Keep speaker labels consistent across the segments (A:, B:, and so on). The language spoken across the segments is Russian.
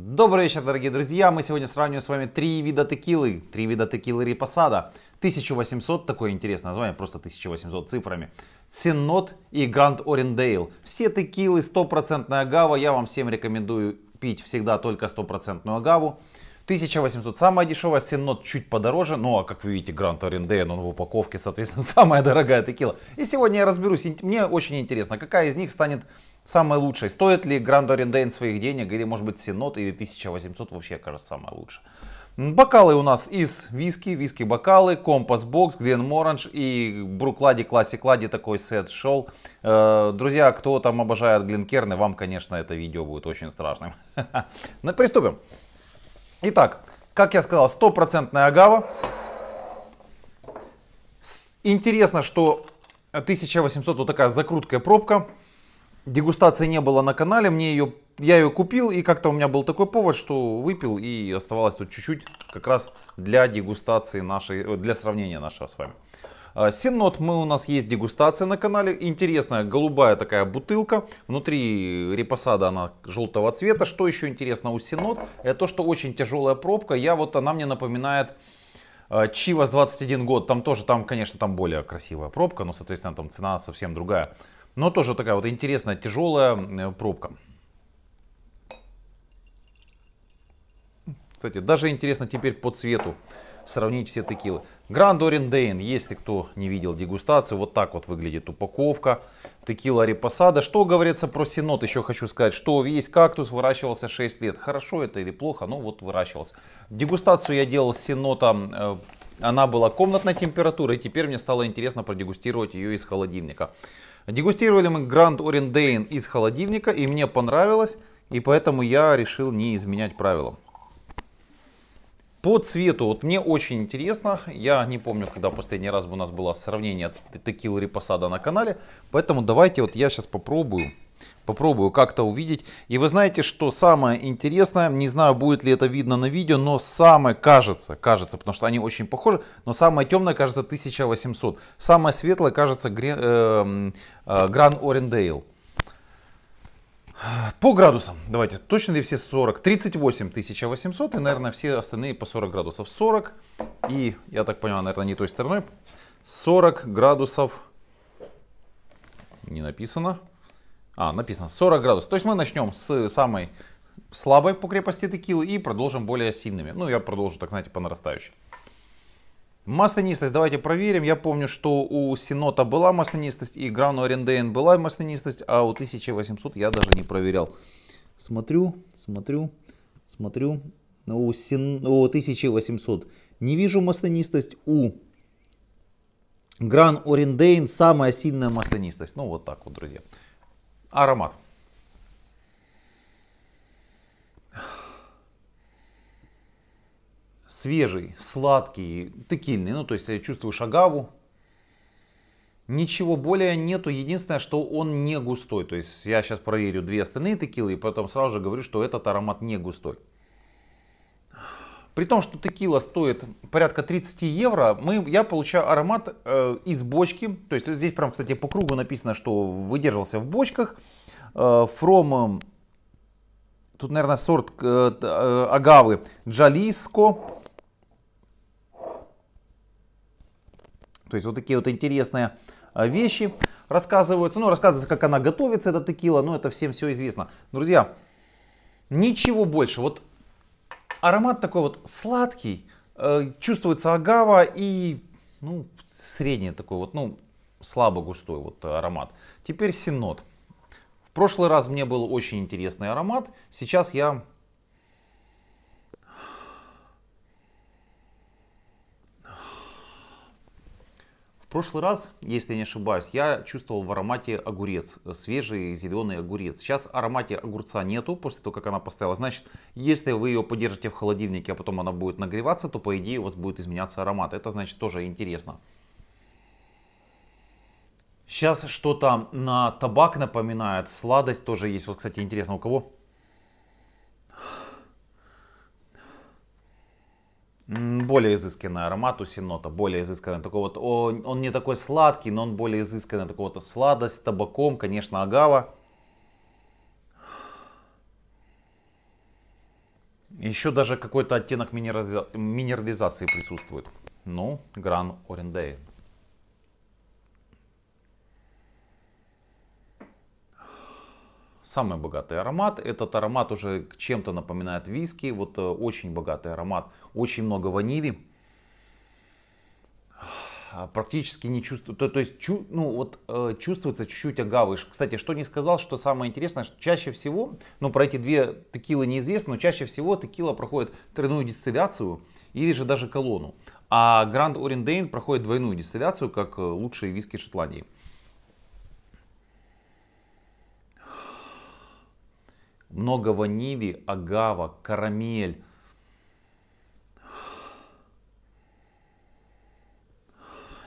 A: Добрый вечер, дорогие друзья! Мы сегодня сравниваем с вами три вида текилы. Три вида текилы Рипосада. 1800, такое интересное название, просто 1800 цифрами. Синнот и Гранд Орендейл. Все текилы, стопроцентная агава. Я вам всем рекомендую пить всегда только стопроцентную агаву. 1800 самая дешевая, Синнот чуть подороже. Ну а как вы видите, Гранд Орендейл, он в упаковке, соответственно, самая дорогая текила. И сегодня я разберусь, мне очень интересно, какая из них станет самой лучшей. Стоит ли Gran Orendain своих денег, или может быть Cenote, или 1800 вообще, кажется, самая лучшая. Бокалы у нас из виски, виски бокалы, Compass Box, Glenmorangie и Bruichladdich, Classic Laddie такой сет шел. Э, друзья, кто там обожает Glencairn ы, вам, конечно, это видео будет очень страшным. Ну, приступим. Итак, как я сказал, стопроцентная агава. Интересно, что 1800 вот такая закруткая пробка. Дегустации не было на канале, мне ее, я ее купил и как-то у меня был такой повод, что выпил и оставалось тут чуть-чуть как раз для дегустации нашей, э, для сравнения нашего с вами. А, Синнот мы у нас есть дегустация на канале. Интересная голубая такая бутылка. Внутри репосада она желтого цвета. Что еще интересно у Синнот? Это то, что очень тяжелая пробка. Я вот она мне напоминает а, Чивас 21 год. Там тоже, там, конечно, там более красивая пробка, но, соответственно, там цена совсем другая. Но тоже такая вот интересная, тяжелая э, пробка. Кстати, даже интересно теперь по цвету сравнить все текилы. Grand Orendane, если кто не видел дегустацию, вот так вот выглядит упаковка. Текила Репосада. Что говорится про Синот, еще хочу сказать, что весь кактус выращивался 6 лет. Хорошо это или плохо, ну вот выращивался. Дегустацию я делал с Синотом, э, она была комнатной температуры, и теперь мне стало интересно продегустировать ее из холодильника. Дегустировали мы Grand Orendane из холодильника, и мне понравилось, и поэтому я решил не изменять правилам. По цвету, вот мне очень интересно, я не помню, когда последний раз у нас было сравнение текилы Репосада на канале, поэтому давайте вот я сейчас попробую Попробую как-то увидеть. И вы знаете, что самое интересное, не знаю, будет ли это видно на видео, но самое кажется, кажется, потому что они очень похожи, но самое темное кажется 1800. Самое светлое кажется Гран Орендейл. По градусам, давайте, точно ли все 40? 38 1800 и, наверное, все остальные по 40 градусов. 40 и, я так понимаю, наверное, не той стороной. 40 градусов, не написано, а, написано 40 градусов. То есть мы начнем с самой слабой по крепости текилы и продолжим более сильными. Ну, я продолжу, так знаете, по нарастающей. Маслянистость давайте проверим. Я помню, что у Синота была маслянистость и Грауну Орендейн была маслянистость, а у 1800 я даже не проверял. Смотрю, смотрю, смотрю. У, Син... у 1800 не вижу маслянистость. У Гран Орендейн самая сильная маслянистость. Ну вот так вот, друзья. Аромат. Свежий, сладкий, текильный. Ну, то есть я чувствую шагаву. Ничего более нету. Единственное, что он не густой. То есть я сейчас проверю две остальные текилы и потом сразу же говорю, что этот аромат не густой. При том, что текила стоит порядка 30 евро, мы, я получаю аромат э, из бочки. То есть здесь прям, кстати, по кругу написано, что выдерживался в бочках. Э, from, тут, наверное, сорт э, э, агавы Джалиско. То есть вот такие вот интересные э, вещи рассказываются. Ну, рассказывается, как она готовится, эта текила. Ну, это всем все известно. Друзья, ничего больше. Вот аромат такой вот сладкий, э, чувствуется агава и ну, средний такой вот, ну, слабо густой вот аромат. Теперь синот. Прошлый раз мне был очень интересный аромат, сейчас я В прошлый раз, если не ошибаюсь, я чувствовал в аромате огурец, свежий зеленый огурец. Сейчас аромате огурца нету, после того, как она поставила. Значит, если вы ее подержите в холодильнике, а потом она будет нагреваться, то по идее у вас будет изменяться аромат. Это значит тоже интересно. Сейчас что-то на табак напоминает, сладость тоже есть. Вот, кстати, интересно, у кого более изысканный аромат у Синота, более изысканный. Такой вот, он, он не такой сладкий, но он более изысканный. Такой вот сладость табаком, конечно, агава. Еще даже какой-то оттенок минерализации присутствует. Ну, Гран Орендей. Самый богатый аромат. Этот аромат уже чем-то напоминает виски. Вот э, очень богатый аромат. Очень много ванили. А, практически не чувствую, то, то есть чу, ну, вот, э, чувствуется чуть-чуть агавы. Кстати, что не сказал, что самое интересное, что чаще всего, ну про эти две текилы неизвестно, но чаще всего текила проходит тройную дистилляцию или же даже колону. А Grand Orendane проходит двойную дистилляцию, как э, лучшие виски Шотландии. Много ванили, агава, карамель.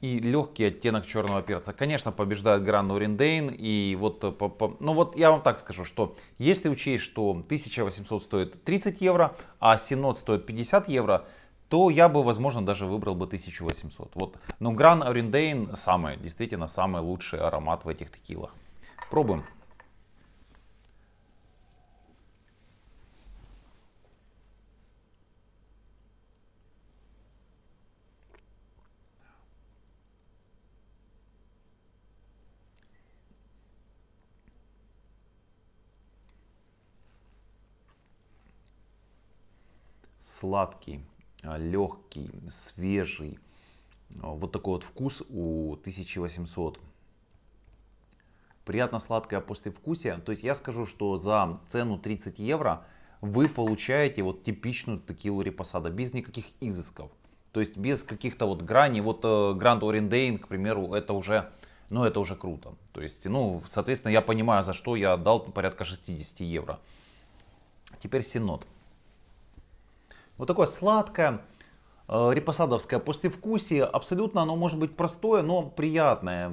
A: И легкий оттенок черного перца. Конечно, побеждает Гранд Ориндейн. И вот, э, по, по, ну вот я вам так скажу, что если учесть, что 1800 стоит 30 евро, а Синод стоит 50 евро, то я бы, возможно, даже выбрал бы 1800. Вот. Но Гран Ориндейн самый, действительно, самый лучший аромат в этих текилах. Пробуем. Сладкий, а, легкий, свежий. А, вот такой вот вкус у 1800. Приятно сладкое послевкусие. То есть я скажу, что за цену 30 евро вы получаете вот типичную текилу репосада без никаких изысков. То есть без каких-то вот граней. Вот Гранд uh, к примеру, это уже, ну это уже круто. То есть, ну, соответственно, я понимаю, за что я отдал порядка 60 евро. Теперь Синод. Вот такое сладкое, э, репосадовское послевкусие. Абсолютно оно может быть простое, но приятное.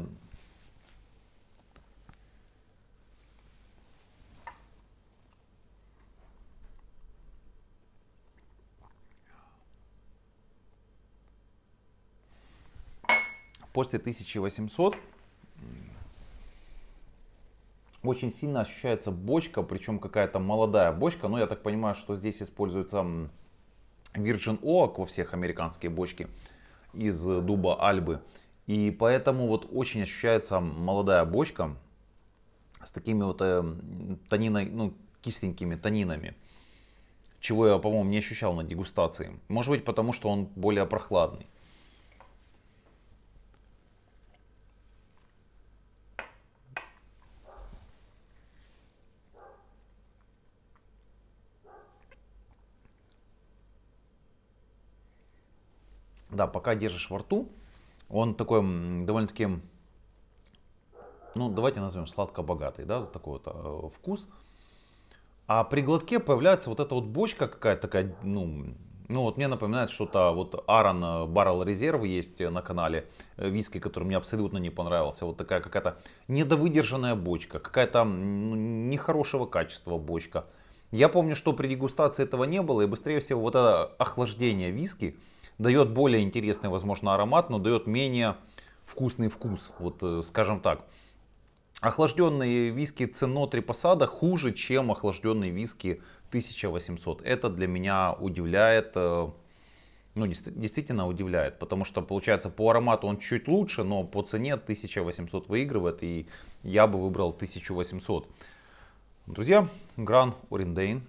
A: После 1800 очень сильно ощущается бочка, причем какая-то молодая бочка. Но я так понимаю, что здесь используется Virgin Oak во всех американские бочки из дуба Альбы. И поэтому вот очень ощущается молодая бочка с такими вот э, тониной, ну, кисленькими тонинами. Чего я, по-моему, не ощущал на дегустации. Может быть, потому что он более прохладный. Да, пока держишь во рту, он такой довольно-таки, ну, давайте назовем сладко-богатый, да, вот такой вот э, вкус. А при глотке появляется вот эта вот бочка какая-то такая, ну, ну вот мне напоминает что-то, вот Аарон Barrel Reserve есть на канале, э, виски, который мне абсолютно не понравился. Вот такая какая-то недовыдержанная бочка, какая-то ну, нехорошего качества бочка. Я помню, что при дегустации этого не было, и быстрее всего вот это охлаждение виски, дает более интересный, возможно, аромат, но дает менее вкусный вкус, вот э, скажем так. Охлажденные виски Ценотри Посада хуже, чем охлажденные виски 1800. Это для меня удивляет, э, ну действительно удивляет, потому что получается по аромату он чуть лучше, но по цене 1800 выигрывает, и я бы выбрал 1800. Друзья, Гран Ориндейн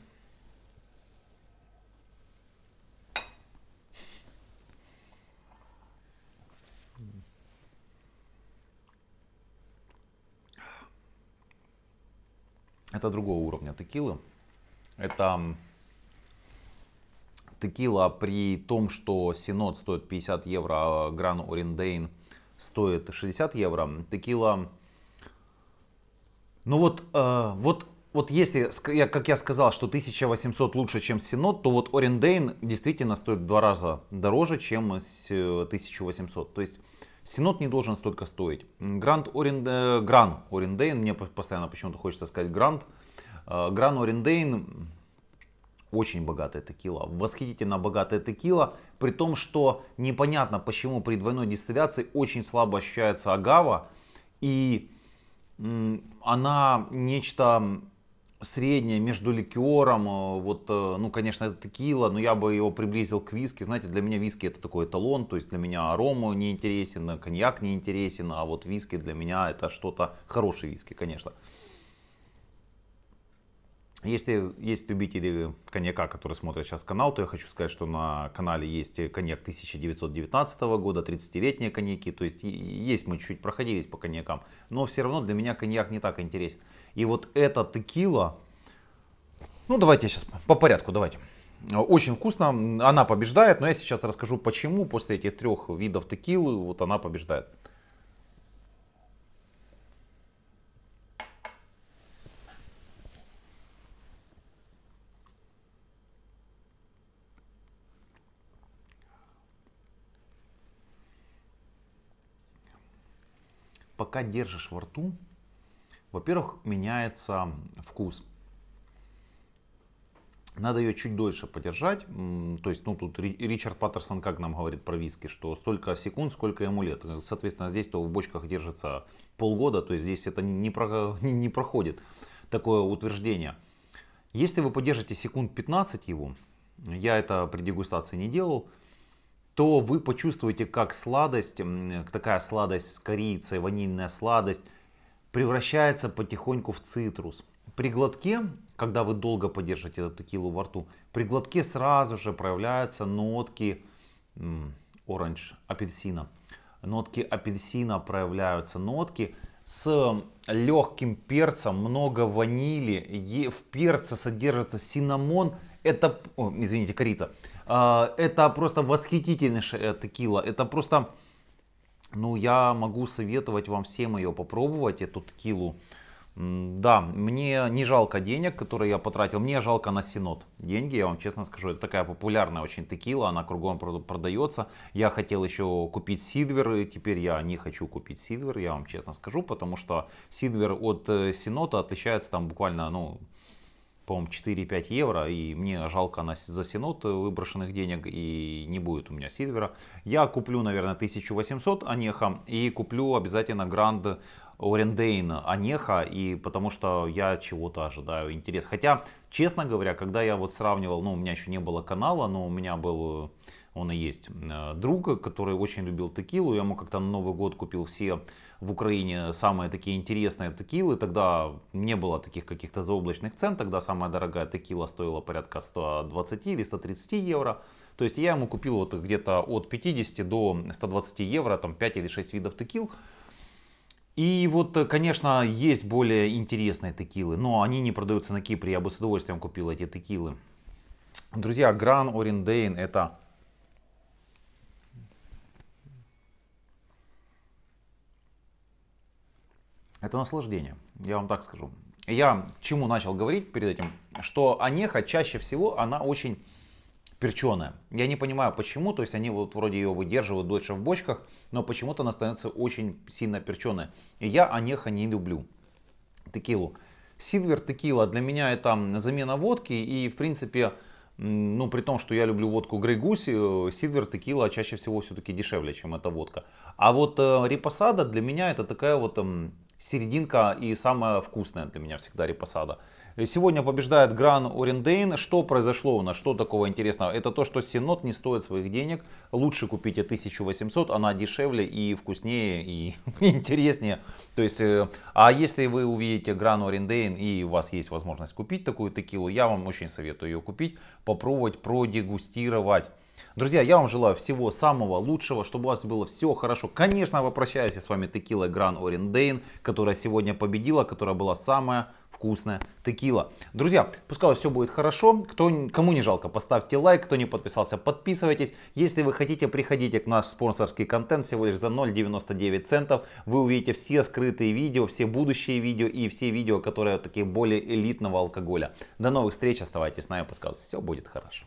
A: это другого уровня текилы. Это текила при том, что Синод стоит 50 евро, а Гран Ориндейн стоит 60 евро. Текила, ну вот, э, вот, вот если, как я сказал, что 1800 лучше, чем Синод, то вот Ориндейн действительно стоит в два раза дороже, чем 1800. То есть Синод не должен столько стоить. Гранд Оренде... Гран Орендейн, мне постоянно почему-то хочется сказать Гранд. Э, Гран Орендейн очень богатая текила, восхитительно богатая текила, при том, что непонятно почему при двойной дистилляции очень слабо ощущается агава, и она нечто среднее между ликером, э, вот, э, ну, конечно, это текила, но я бы его приблизил к виски. Знаете, для меня виски это такой эталон, то есть для меня арома не интересен, коньяк не интересен, а вот виски для меня это что-то, хороший виски, конечно. Если есть любители коньяка, которые смотрят сейчас канал, то я хочу сказать, что на канале есть коньяк 1919 года, 30-летние коньяки. То есть есть мы чуть-чуть проходились по коньякам. Но все равно для меня коньяк не так интересен. И вот эта текила, ну давайте сейчас по порядку, давайте. Очень вкусно, она побеждает, но я сейчас расскажу почему после этих трех видов текилы вот она побеждает. пока держишь во рту, во-первых, меняется вкус. Надо ее чуть дольше подержать. То есть, ну, тут Ричард Паттерсон как нам говорит про виски, что столько секунд, сколько ему лет. Соответственно, здесь то в бочках держится полгода, то есть здесь это не, про, не проходит такое утверждение. Если вы подержите секунд 15 его, я это при дегустации не делал, то вы почувствуете, как сладость, такая сладость с корицей, ванильная сладость, превращается потихоньку в цитрус. При глотке, когда вы долго подержите эту текилу во рту, при глотке сразу же проявляются нотки оранж, апельсина. Нотки апельсина проявляются, нотки с легким перцем, много ванили, в перце содержится синамон, это, о, извините, корица, а, это просто восхитительнейшая текила. Это просто, ну, я могу советовать вам всем ее попробовать, эту текилу. Да, мне не жалко денег, которые я потратил, мне жалко на Синод деньги, я вам честно скажу, это такая популярная очень текила, она кругом продается. Я хотел еще купить Сидвер, и теперь я не хочу купить Сидвер, я вам честно скажу, потому что Сидвер от э, Синота отличается там буквально, ну, по-моему, 4-5 евро, и мне жалко на, за синод выброшенных денег, и не будет у меня сильвера. Я куплю, наверное, 1800 Анеха, и куплю обязательно Гранд Орендейн Анеха, и потому что я чего-то ожидаю интерес. Хотя, честно говоря, когда я вот сравнивал, ну, у меня еще не было канала, но у меня был он и есть э, друг, который очень любил текилу. Я ему как-то на Новый год купил все в Украине самые такие интересные текилы. Тогда не было таких каких-то заоблачных цен. Тогда самая дорогая текила стоила порядка 120 или 130 евро. То есть я ему купил вот где-то от 50 до 120 евро, там 5 или 6 видов текил. И вот, конечно, есть более интересные текилы, но они не продаются на Кипре. Я бы с удовольствием купил эти текилы. Друзья, Гран Ориндейн это Это наслаждение, я вам так скажу. Я чему начал говорить перед этим, что анеха чаще всего, она очень перченая. Я не понимаю почему, то есть они вот вроде ее выдерживают дольше в бочках, но почему-то она становится очень сильно перченая. И я анеха не люблю. Текилу. Сильвер текила для меня это замена водки и в принципе ну, при том, что я люблю водку Грей Гуси, Сильвер текила чаще всего все-таки дешевле, чем эта водка. А вот э, Репосада для меня это такая вот э, серединка и самая вкусная для меня всегда репосада. Сегодня побеждает Гран Орендейн. Что произошло у нас? Что такого интересного? Это то, что Синод не стоит своих денег. Лучше купите 1800, она дешевле и вкуснее и интереснее. То есть, э, а если вы увидите Гран Орендейн и у вас есть возможность купить такую текилу, я вам очень советую ее купить, попробовать, продегустировать. Друзья, я вам желаю всего самого лучшего, чтобы у вас было все хорошо. Конечно, попрощаюсь с вами текила Гран Ориндейн, которая сегодня победила, которая была самая вкусная текила. Друзья, пускай у вас все будет хорошо. Кто, кому не жалко, поставьте лайк. Кто не подписался, подписывайтесь. Если вы хотите, приходите к наш спонсорский контент всего лишь за 0,99 центов. Вы увидите все скрытые видео, все будущие видео и все видео, которые такие более элитного алкоголя. До новых встреч, оставайтесь с нами, пускай все будет хорошо.